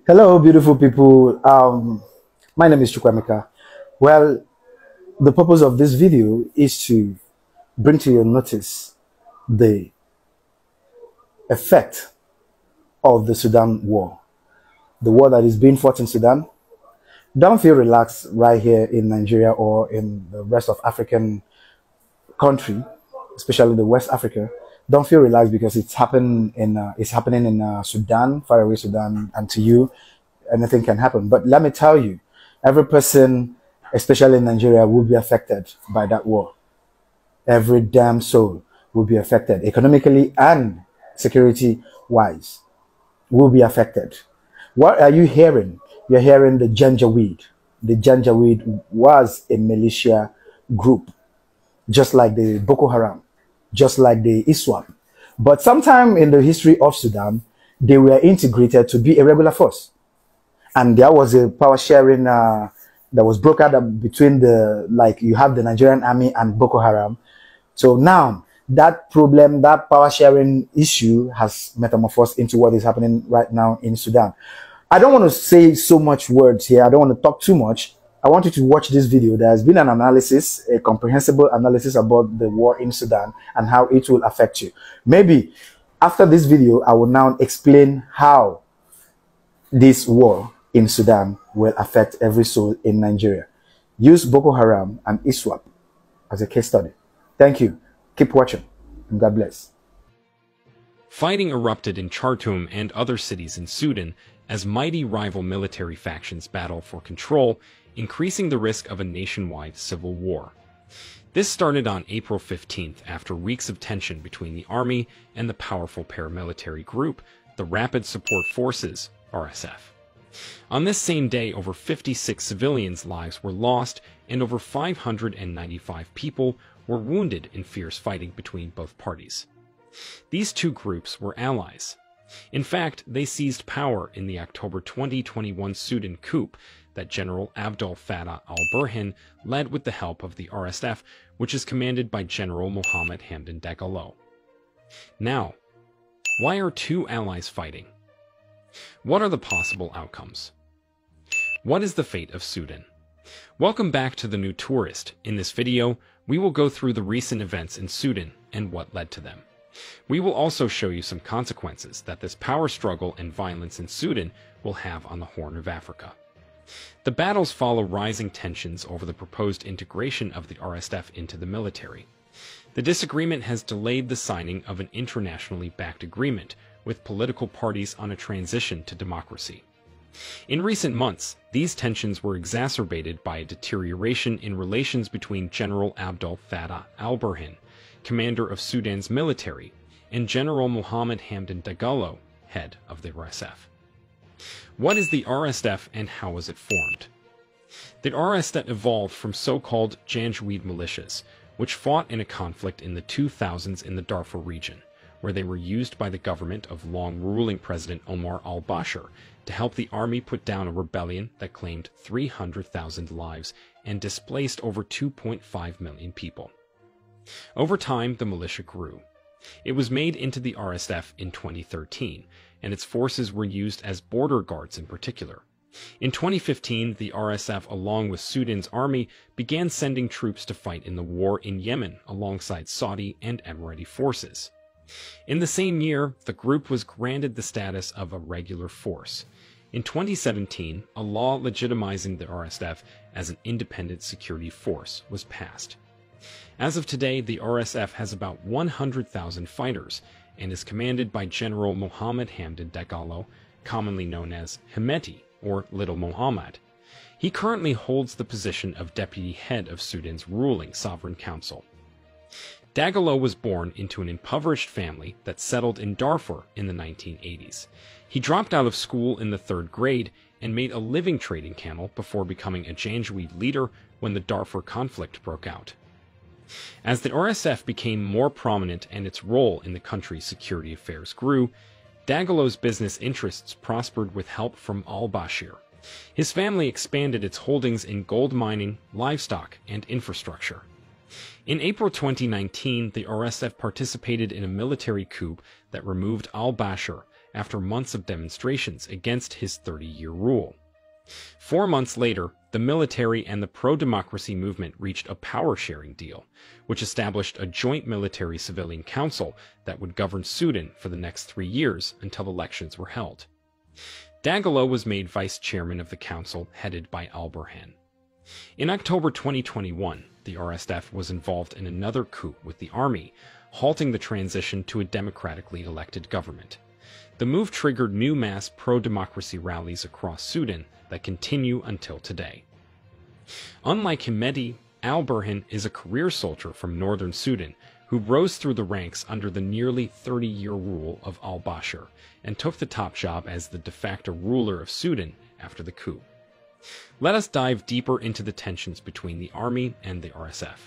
Hello, beautiful people. Um, my name is Chukwemeka. Well, the purpose of this video is to bring to your notice the effect of the Sudan war, the war that is being fought in Sudan. Don't feel relaxed right here in Nigeria or in the rest of African country, especially the West Africa. Don't feel relaxed because it's happening in uh, it's happening in uh, Sudan, far away Sudan, and to you, anything can happen. But let me tell you, every person, especially in Nigeria, will be affected by that war. Every damn soul will be affected economically and security wise will be affected. What are you hearing? You're hearing the Janjaweed. The Janjaweed was a militia group, just like the Boko Haram, just like the ISWAP. But sometime in the history of Sudan, they were integrated to be a regular force. And there was a power sharing uh, that was broken up between the, like you have the Nigerian army and Boko Haram. So now that problem, that power sharing issue has metamorphosed into what is happening right now in Sudan. I don't want to say so much words here. I don't want to talk too much. I want you to watch this video. There has been an analysis, a comprehensible analysis about the war in Sudan and how it will affect you. Maybe after this video, I will now explain how this war in Sudan will affect every soul in Nigeria. Use Boko Haram and ISWAP as a case study. Thank you. Keep watching, and God bless. Fighting erupted in Khartoum and other cities in Sudan as mighty rival military factions battle for control, increasing the risk of a nationwide civil war. This started on April 15th after weeks of tension between the army and the powerful paramilitary group, the Rapid Support Forces, RSF. On this same day, over 56 civilians' lives were lost and over 595 people were wounded in fierce fighting between both parties. These two groups were allies. In fact, they seized power in the October 2021 Sudan coup that General Abdel Fattah al-Burhan led with the help of the RSF, which is commanded by General Mohammed Hamdan Dagalo. Now, why are two allies fighting? What are the possible outcomes? What is the fate of Sudan? Welcome back to The New Tourist. In this video, we will go through the recent events in Sudan and what led to them. We will also show you some consequences that this power struggle and violence in Sudan will have on the Horn of Africa. The battles follow rising tensions over the proposed integration of the RSF into the military. The disagreement has delayed the signing of an internationally backed agreement with political parties on a transition to democracy. In recent months, these tensions were exacerbated by a deterioration in relations between General Abdel Fattah al-Burhan, commander of Sudan's military, and General Mohammed Hamdan Dagalo, head of the RSF. What is the RSF and how was it formed? The RSF evolved from so-called Janjaweed militias, which fought in a conflict in the 2000s in the Darfur region where they were used by the government of long-ruling President Omar al-Bashir to help the army put down a rebellion that claimed 300,000 lives and displaced over 2.5 million people. Over time, the militia grew. It was made into the RSF in 2013, and its forces were used as border guards in particular. In 2015, the RSF, along with Sudan's army, began sending troops to fight in the war in Yemen alongside Saudi and Emirati forces. In the same year, the group was granted the status of a regular force. In 2017, a law legitimizing the RSF as an independent security force was passed. As of today, the RSF has about 100,000 fighters and is commanded by General Mohammed Hamdan Dagalo, commonly known as Hemeti or Little Mohammed. He currently holds the position of deputy head of Sudan's ruling sovereign council. Dagalo was born into an impoverished family that settled in Darfur in the 1980s. He dropped out of school in the third grade and made a living trading camel before becoming a Janjaweed leader when the Darfur conflict broke out. As the RSF became more prominent and its role in the country's security affairs grew, Dagalo's business interests prospered with help from al-Bashir. His family expanded its holdings in gold mining, livestock, and infrastructure. In April 2019, the RSF participated in a military coup that removed al-Bashir after months of demonstrations against his 30-year rule. Four months later, the military and the pro-democracy movement reached a power-sharing deal, which established a joint military-civilian council that would govern Sudan for the next three years until elections were held. Dagalo was made vice chairman of the council headed by al-Burhan. In October 2021, the RSF was involved in another coup with the army, halting the transition to a democratically elected government. The move triggered new mass pro-democracy rallies across Sudan that continue until today. Unlike Hemedti, al-Burhan is a career soldier from northern Sudan who rose through the ranks under the nearly 30-year rule of al-Bashir and took the top job as the de facto ruler of Sudan after the coup. Let us dive deeper into the tensions between the army and the RSF.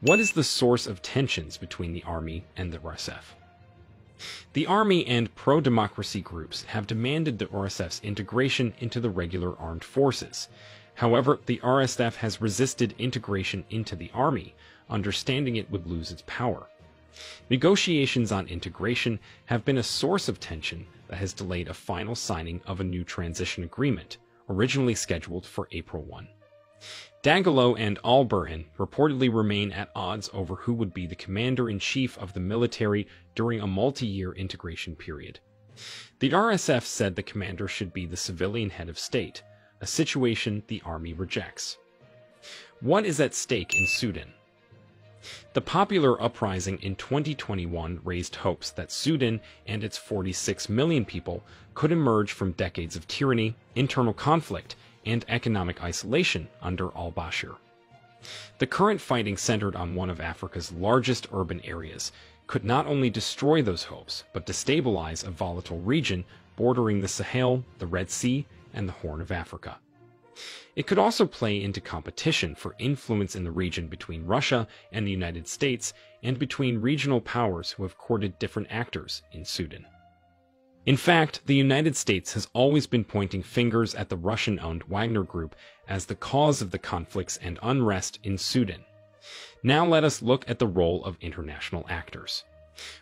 What is the source of tensions between the army and the RSF? The army and pro-democracy groups have demanded the RSF's integration into the regular armed forces. However, the RSF has resisted integration into the army, understanding it would lose its power. Negotiations on integration have been a source of tension that has delayed a final signing of a new transition agreement, originally scheduled for April 1. Dagalo and al-Burhan reportedly remain at odds over who would be the commander-in-chief of the military during a multi-year integration period. The RSF said the commander should be the civilian head of state, a situation the army rejects. What is at stake in Sudan? The popular uprising in 2021 raised hopes that Sudan and its 46 million people could emerge from decades of tyranny, internal conflict, and economic isolation under al-Bashir. The current fighting centered on one of Africa's largest urban areas could not only destroy those hopes, but destabilize a volatile region bordering the Sahel, the Red Sea, and the Horn of Africa. It could also play into competition for influence in the region between Russia and the United States and between regional powers who have courted different actors in Sudan. In fact, the United States has always been pointing fingers at the Russian-owned Wagner Group as the cause of the conflicts and unrest in Sudan. Now let us look at the role of international actors.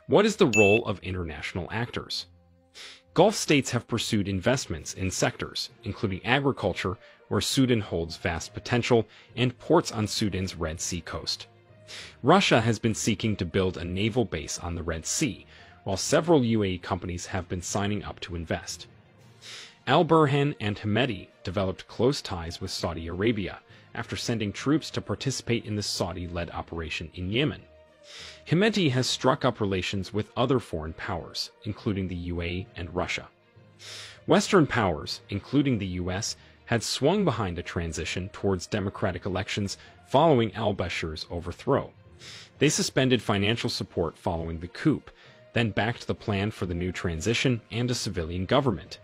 What is the role of international actors? Gulf states have pursued investments in sectors, including agriculture, where Sudan holds vast potential, and ports on Sudan's Red Sea coast. Russia has been seeking to build a naval base on the Red Sea, while several UAE companies have been signing up to invest. Al-Burhan and Hemedti developed close ties with Saudi Arabia after sending troops to participate in the Saudi-led operation in Yemen. Hemedti has struck up relations with other foreign powers, including the UAE and Russia. Western powers, including the US, had swung behind a transition towards democratic elections following al-Bashir's overthrow. They suspended financial support following the coup then backed the plan for the new transition and a civilian government.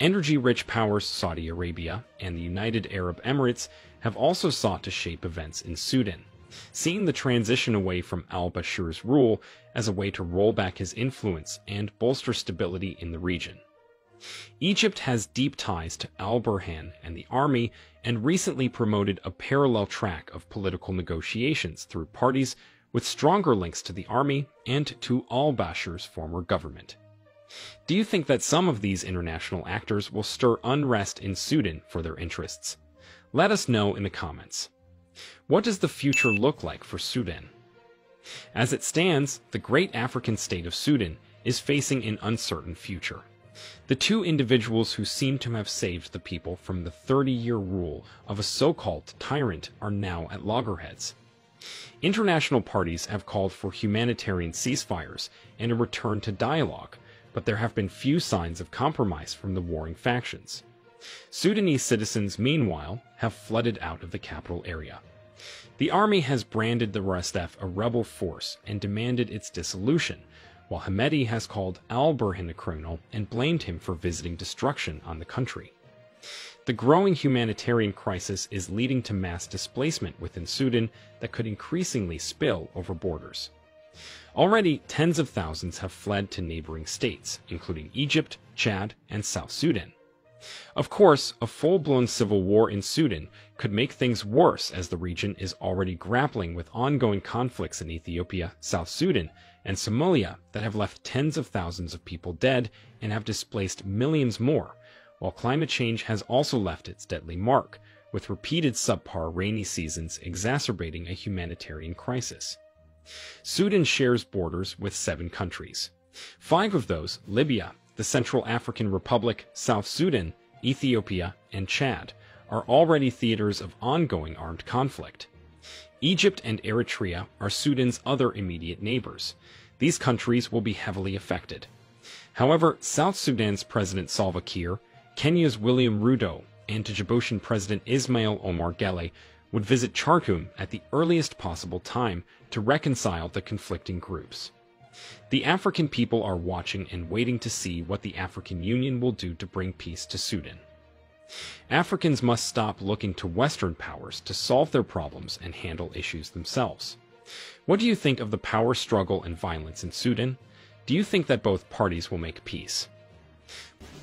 Energy-rich powers Saudi Arabia and the United Arab Emirates have also sought to shape events in Sudan, seeing the transition away from al-Bashir's rule as a way to roll back his influence and bolster stability in the region. Egypt has deep ties to al-Burhan and the army and recently promoted a parallel track of political negotiations through parties with stronger links to the army and to al-Bashir's former government. Do you think that some of these international actors will stir unrest in Sudan for their interests? Let us know in the comments. What does the future look like for Sudan? As it stands, the great African state of Sudan is facing an uncertain future. The two individuals who seem to have saved the people from the 30-year rule of a so-called tyrant are now at loggerheads. International parties have called for humanitarian ceasefires and a return to dialogue, but there have been few signs of compromise from the warring factions. Sudanese citizens, meanwhile, have flooded out of the capital area. The army has branded the RSF a rebel force and demanded its dissolution, while Hemedti has called al-Burhan a criminal and blamed him for visiting destruction on the country. The growing humanitarian crisis is leading to mass displacement within Sudan that could increasingly spill over borders. Already, tens of thousands have fled to neighboring states, including Egypt, Chad, and South Sudan. Of course, a full-blown civil war in Sudan could make things worse as the region is already grappling with ongoing conflicts in Ethiopia, South Sudan, and Somalia that have left tens of thousands of people dead and have displaced millions more, while climate change has also left its deadly mark, with repeated subpar rainy seasons exacerbating a humanitarian crisis. Sudan shares borders with seven countries. Five of those, Libya, the Central African Republic, South Sudan, Ethiopia, and Chad, are already theaters of ongoing armed conflict. Egypt and Eritrea are Sudan's other immediate neighbors. These countries will be heavily affected. However, South Sudan's President Salva Kiir, Kenya's William Ruto, and Djiboutian President Ismail Omar Guelleh would visit Khartoum at the earliest possible time to reconcile the conflicting groups. The African people are watching and waiting to see what the African Union will do to bring peace to Sudan. Africans must stop looking to Western powers to solve their problems and handle issues themselves. What do you think of the power struggle and violence in Sudan? Do you think that both parties will make peace?